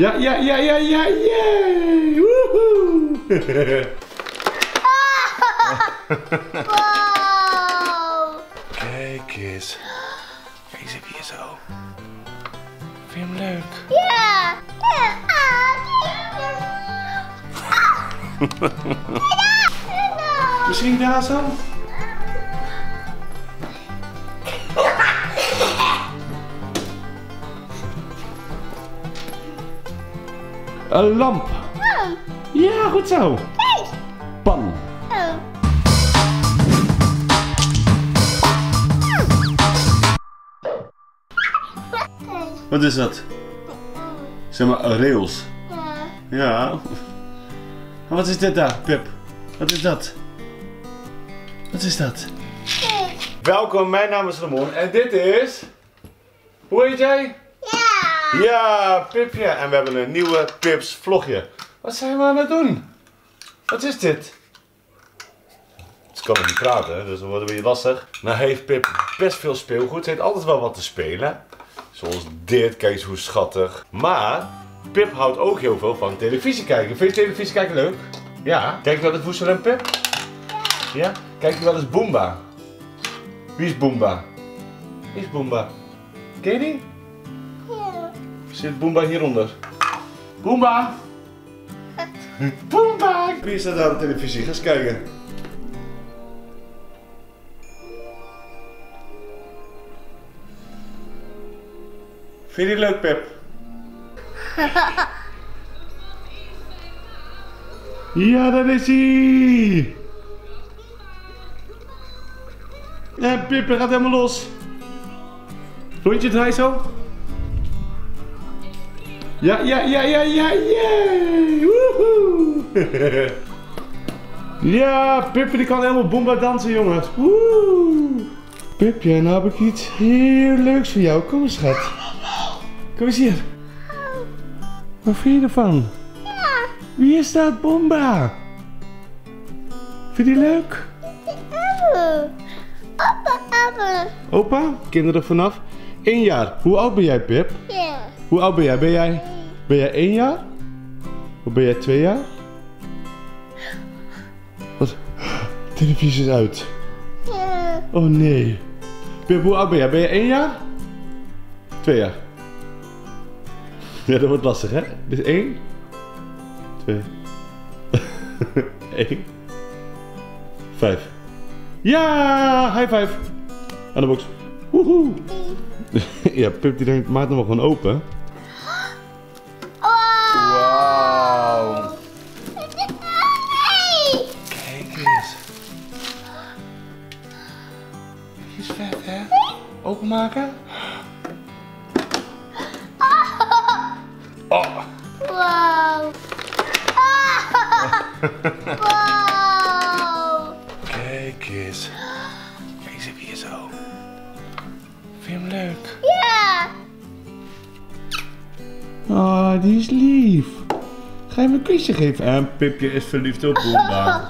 Ja, ja, ja, ja, ja, yeah! Woehoe! Wow. Kijk eens. Kijk eens even hier zo. Vind je hem leuk? Ja. Ja. Ah, Misschien daar zo? Een lamp. Oh. Ja, goed zo. Kijk. Pan. Oh. Wat is dat? Zeg maar rails. Ja. Ja. En Wat is dit daar, Pip? Wat is dat? Wat is dat? Welkom, mijn naam is Ramon en dit is... Hoe heet jij? Ja. Pipje. En we hebben een nieuwe Pips vlogje. Wat zijn we aan het doen? Wat is dit? Ze kan nog niet praten, dus dan wordt het weer lastig. Nou heeft Pip best veel speelgoed. Ze heeft altijd wel wat te spelen. Zoals dit, kijk eens hoe schattig. Maar Pip houdt ook heel veel van televisie kijken. Vind je televisie kijken leuk? Ja. Kijk je wel eens Woesel en Pip? Ja. Kijk je wel eens Boomba? Wie is Boomba? Wie is Boomba? Ken je die? Zit Boomba hieronder? Boomba! Boomba! Wie dat aan de televisie? Ga eens kijken. Vind je die leuk, Pep? ja, daar is hij! En Pip, hij gaat helemaal los. Rondje draai zo. Ja, ja, ja, ja, ja, yeah! Woehoe! ja, Pipje die kan helemaal bomba dansen, jongens. Woe! Pipje, nou heb ik iets heel leuks voor jou. Kom eens, schat. Kom eens hier. Wat vind je ervan? Ja. Wie is dat, Bomba? Vind je die leuk? Apple, apple. Opa, kinderen vanaf 1 jaar. Hoe oud ben jij, Pip? Ja. Hoe oud ben jij? Ben jij, ben jij 1 jaar? Of ben jij 2 jaar? Wat? Televisie is uit. Ja. Oh nee. Pip, hoe oud ben jij? Ben je 1 jaar? 2 jaar. Ja, dat wordt lastig, hè? Dus 1, 2, 1, 5. Ja, high five. Aan de box. Woehoe. Ja, Pip die denkt, maak hem maar gewoon open. Wow. Hey. Kijk eens. Die is vet, hè? Openmaken. Oh. Wow. Wow. Kijk eens. Leuk? Ja. Oh, die is lief. Ga je hem een kusje geven? En Pipje is verliefd op Boomba.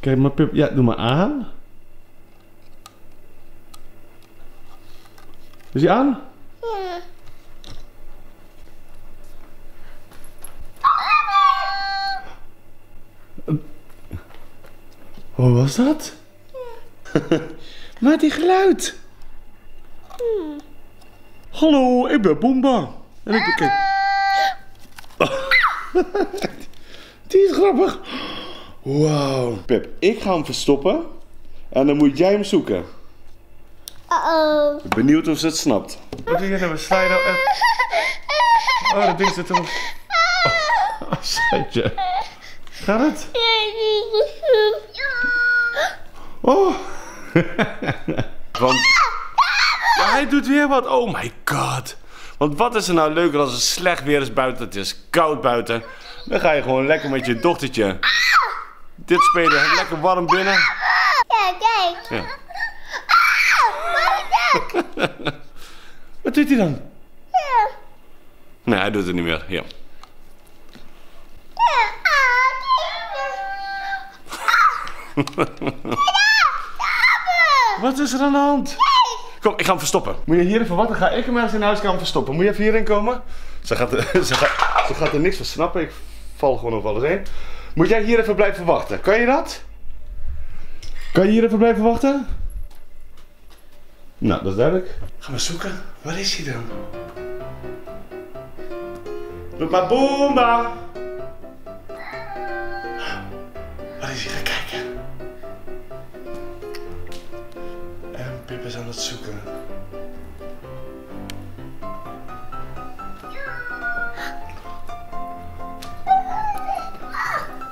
Kijk maar Pip, ja, doe maar aan. Is hij aan? Ja. Hoe was dat? Maak die geluid. Hallo, ik ben Boomba. En ik ben... Kijk. die is grappig. Wauw. Pip, ik ga hem verstoppen. En dan moet jij hem zoeken. Uh-oh. Benieuwd of ze het snapt. Wat doe je nou? Sla je nou echt... Oh, dat ding zit erop. Oh, schatje. Gaat het? Oh. Want... Ja, hij doet weer wat. Oh my god. Want wat is er nou leuker als het slecht weer is buiten, het is koud buiten. Dan ga je gewoon lekker met je dochtertje dit spelen. Lekker warm binnen. Kijk, kijk. Ja. Wat doet hij dan? Ja. Nee, hij doet het niet meer. Ja. Ja. Wat is er aan de hand? Kom, ik ga hem verstoppen. Moet je hier even wachten? Ga ik hem ergens in de huiskamer verstoppen. Moet je even hierin komen? Ze gaat, er, ze, gaat, ze gaat er niks van snappen. Ik val gewoon over alles heen. Moet jij hier even blijven wachten? Kan je dat? Kan je hier even blijven wachten? Nou, dat is duidelijk. Gaan we zoeken. Waar is hij dan? Roep maar Boomba! Pip is aan het zoeken.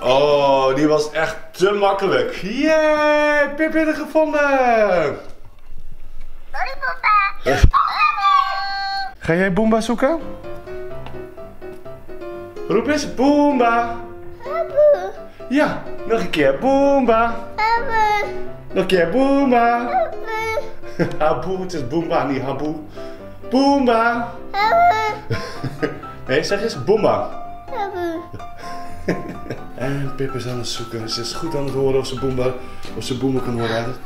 Oh, die was echt te makkelijk. Yay! Pip heeft het gevonden! Ga jij Boomba zoeken? Roep eens Boomba! Ja, nog een keer Boomba! Nog een keer Boomba! Abu. Haboe, het is Boomba, niet Haboe. Boomba! Nee, zeg eens Boomba. En Pip is aan het zoeken. Ze is goed aan het horen of ze Boomba, of ze Boomba kan horen. eigenlijk.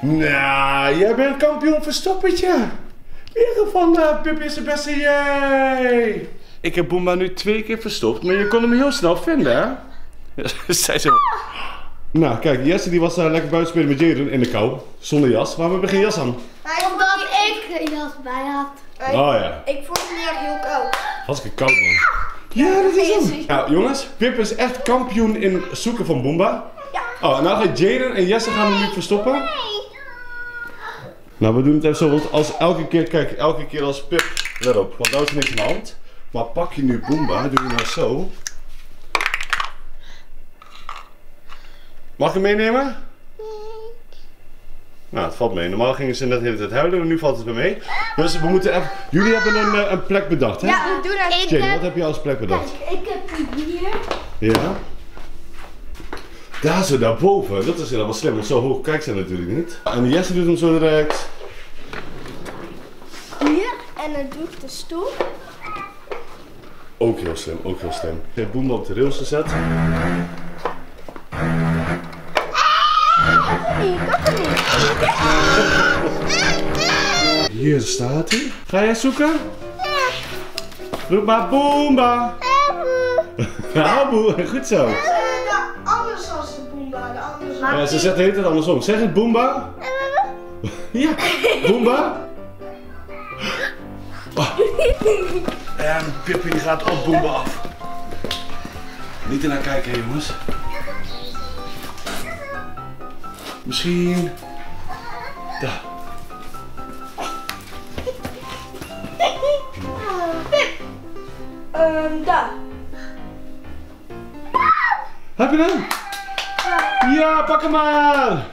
Nou, jij bent kampioen verstoppertje. Weer gevonden. Pip is de beste. Yay! Ik heb Boomba nu twee keer verstopt, maar je kon hem heel snel vinden, hè? Zij zo. Nou, kijk, Jesse die was daar lekker buiten spelen met Jaden in de kou. Zonder jas. Waarom heb je geen jas aan? Omdat ik een jas bij had. Oh ja. Ik vond het niet echt heel koud. Hartstikke koud, man. Ja, dat is hem. Nou, jongens, Pip is echt kampioen in zoeken van Boomba. Ja. Oh, en nou gaan Jaden en Jesse gaan hem nu verstoppen. Nou, we doen het even zo, want als elke keer, kijk, elke keer als Pip, let op, want nou is er niks aan de hand. Maar pak je nu Boomba, doe je nou zo. Mag ik hem meenemen? Nou, het valt mee. Normaal gingen ze net de hele tijd huilen, maar nu valt het weer mee. Dus we moeten even... Jullie hebben een, eh, een plek bedacht, hè? Ja, doe dat. Ik Jaden, wat heb je als plek bedacht? ik heb die hier. Ja. Daar zo, daarboven. Dat is helemaal slim, want zo hoog kijkt ze natuurlijk niet. En Jesse doet hem zo direct. Hier. En dan doe ik de stoel. Ook heel slim, ook heel slim. Hebt Boomba op de rails gezet. Hier staat hij. Ga jij zoeken? Roep maar Boomba. Abu, goed zo. Anders als de boomba, de andere Ja, ze zet de hele tijd andersom. Zeg het Boomba. Ja, Boomba. Oh. En Pippi die gaat op Boomba af. Niet ernaar kijken, hè, jongens. Misschien. Daar. Ehm, daar. Heb je hem? Ja, pak hem maar!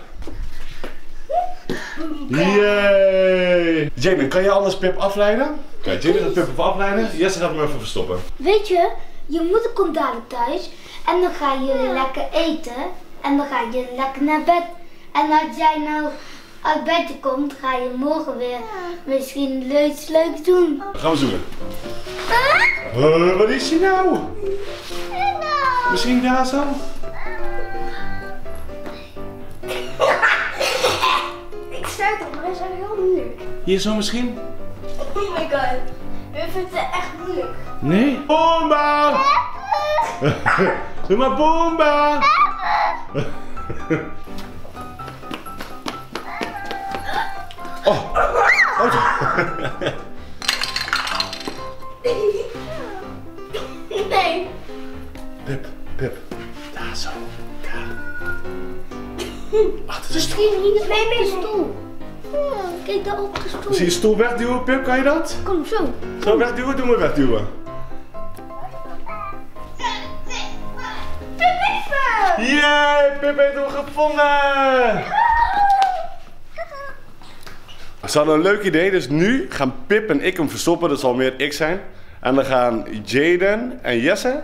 Yay! Jamie, kan je anders Pip afleiden? Kijk, Jamie gaat Pip even afleiden. Jesse gaat hem even verstoppen. Weet je, je moeder komt dadelijk thuis en dan ga je lekker eten en dan ga je lekker naar bed. En als jij nou uit bed komt, ga je morgen weer misschien leuks leuks doen. Gaan we zoeken. Uh, wat is hij nou? Misschien daar zo? Ik stuit op, maar dat is heel moeilijk. Hier zo misschien? Oh my god. Ik vind het echt moeilijk. Nee? Boomba! Doe maar Boomba! Nee. Pip, Pip. Daar zo. Daar. Achter de stoel. Misschien hier op de stoel. Kijk daar op de stoel. Zie je stoel wegduwen, Pip? Kan je dat? Kom zo. Zo wegduwen? Doe maar wegduwen. Yay! Pip heeft hem gevonden! Ze hadden een leuk idee, dus nu gaan Pip en ik hem verstoppen. Dat zal meer ik zijn. En dan gaan Jaden en Jesse,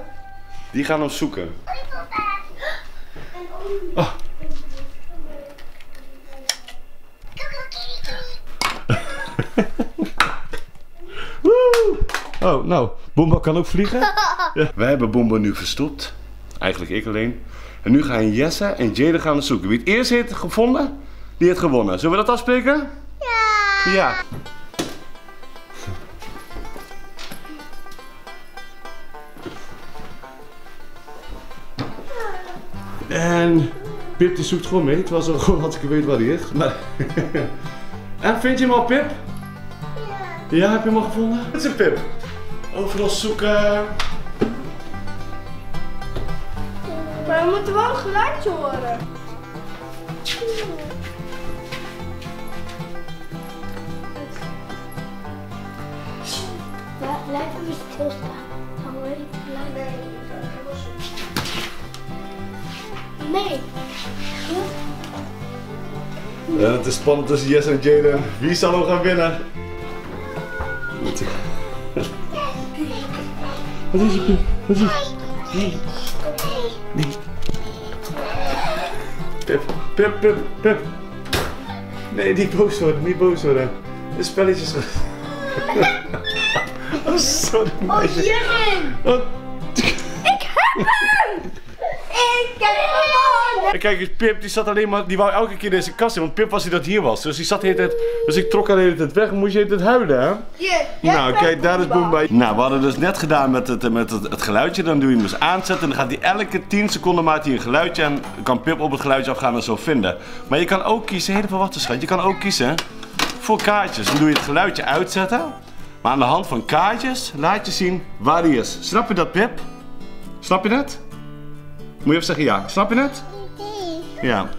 die gaan hem zoeken. Oh. Woe! Oh, nou, Boomba kan ook vliegen. Ja. Wij hebben Boomba nu verstopt. Eigenlijk ik alleen. En nu gaan Jesse en Jaden gaan het zoeken. Wie het eerst heeft gevonden, die heeft gewonnen. Zullen we dat afspreken? Ja. En Pip die zoekt gewoon mee, terwijl ze gewoon hartstikke weet waar hij is. Maar... en vind je hem al, Pip? Ja. Ja, heb je hem al gevonden? Het is een Pip. Overal zoeken. Maar we moeten wel een geluidje horen. Nee. En het is spannend tussen Jess en Jaden. Wie zal hem gaan winnen? Wat is het? Wat is het? Nee. Nee. Pip, Pip, Pip, Pip. Nee, niet boos worden, niet boos worden. De spelletjes. Oh, sorry, meisje. Jurgen! Oh. Ik heb hem! En kijk eens, Pip die zat alleen maar, die wou elke keer in deze kast in, want Pip was hij dat hier was. Dus die zat de hele tijd, dus ik trok haar de hele tijd weg en moest je het huilen, hè? Nou, kijk, daar is Boomba. Nou, we hadden dus net gedaan met het, met het, het geluidje. Dan doe je hem dus aanzetten en dan gaat hij elke 10 seconden maakt hij een geluidje en kan Pip op het geluidje afgaan en zo vinden. Maar je kan ook kiezen, heel veel wachten schat, je kan ook kiezen voor kaartjes. Dan doe je het geluidje uitzetten, maar aan de hand van kaartjes laat je zien waar hij is. Snap je dat, Pip? Snap je dat? Moet je even zeggen ja. Snap je het? Ja.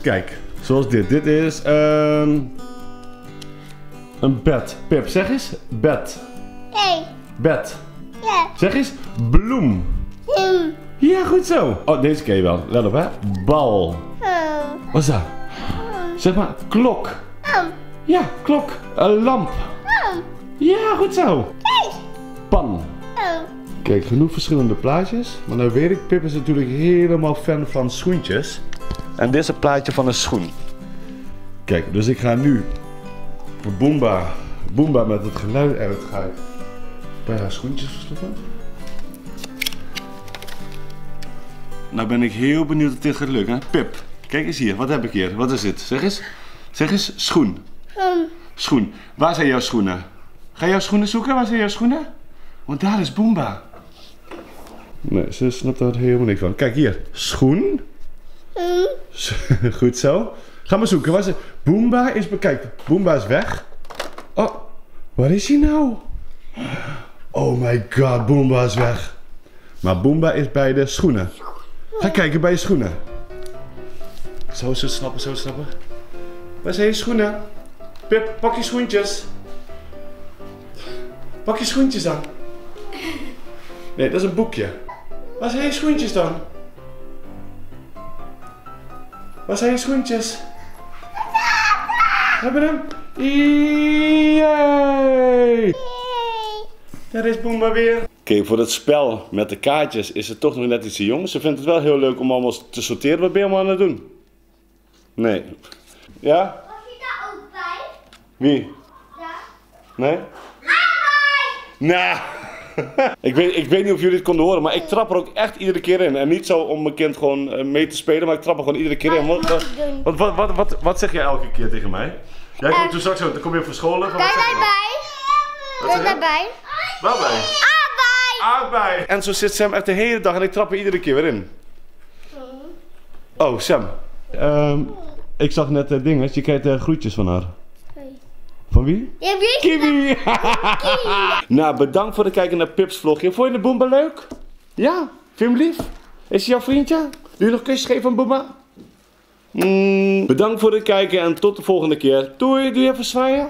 Kijk, zoals dit. Dit is een... Een bed. Pip, zeg eens. Bed. Nee. Bed. Ja. Zeg eens. Bloem. Ja, goed zo. Oh, deze ken je wel. Let op, hè. Bal. Wat is dat? Zeg maar, klok. Ja, klok. Een lamp. Ja, goed zo. Pan. Kijk, genoeg verschillende plaatjes. Maar nou weet ik, Pip is natuurlijk helemaal fan van schoentjes. En dit is een plaatje van een schoen. Kijk, dus ik ga nu voor Boomba, Boomba met het geluid en het ga ik bij haar schoentjes verstoppen. Nou ben ik heel benieuwd of dit gaat lukken. Pip, kijk eens hier. Wat heb ik hier? Wat is dit? Zeg eens. Zeg eens, schoen. Schoen. Waar zijn jouw schoenen? Ga je jouw schoenen zoeken? Waar zijn jouw schoenen? Want daar is Boomba. Nee, ze snapt er helemaal niks van. Kijk hier. Schoen. Goed zo. Ga maar zoeken. Waar is? Boomba is... Kijk, Boomba is weg. Oh, waar is hij nou? Oh my god, Boomba is weg. Maar Boomba is bij de schoenen. Ga kijken bij je schoenen. Zo, zo snappen, zo snappen. Waar zijn je schoenen? Pip, pak je schoentjes. Pak je schoentjes dan. Nee, dat is een boekje. Waar zijn je schoentjes dan? Waar zijn je schoentjes? Hebben we hem? Yay! Daar is Boomba weer. Oké, voor het spel met de kaartjes is het toch nog net iets te jong. Ze vindt het wel heel leuk om allemaal te sorteren. Wat ben je allemaal aan het doen? Nee. Ja? Was je daar ook bij? Wie? Ja. Nee? Nou, ik, weet, ik weet niet of jullie het konden horen, maar ik trap er ook echt iedere keer in. En niet zo om mijn kind gewoon eh, mee te spelen, maar ik trap er gewoon iedere keer in. Wat, wat, wat, wat, wat, zeg jij elke keer tegen mij? Jij komt toen straks, dan kom je van school. Dan? daarbij? Je? daarbij? Waarbij? Aardbei! En zo zit Sam echt de hele dag en ik trap er iedere keer weer in. Oh, Sam. Ehm, ik zag net uh, dinges, je krijgt eh, groetjes van haar. Van wie? Je weet Kiwi! nou, bedankt voor het kijken naar Pips vlogje. Vond je de Boomba leuk? Ja? Vind je hem lief? Is hij jouw vriendje? Wil je nog kusjes geven aan Boomba? Mm, bedankt voor het kijken en tot de volgende keer. Doei, doe je even zwaaien?